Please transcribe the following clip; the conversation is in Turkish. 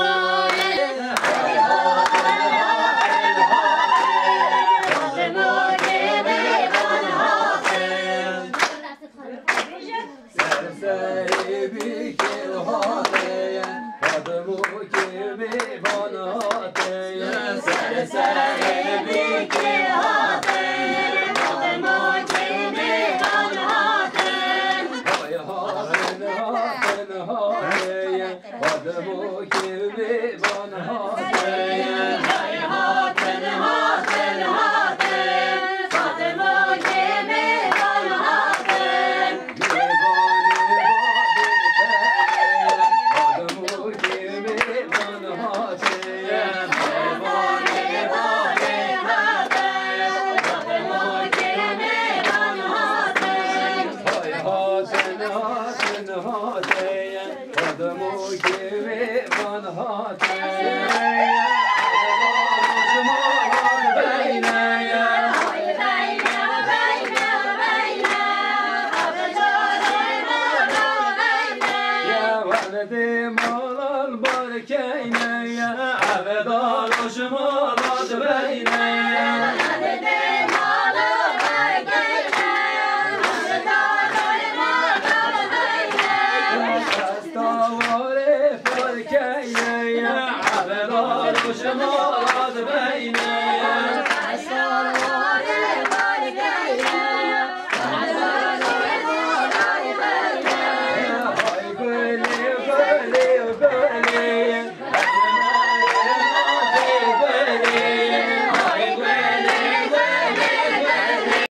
Oh, Serseri bir hadiye Adımı kimi bana diye Serseri bir Hay hatın hatın hadiye Adımı kimi bana Kimi bana Ya verdim alal barkeyne ya. Eved alışma helal hoşuma az beyne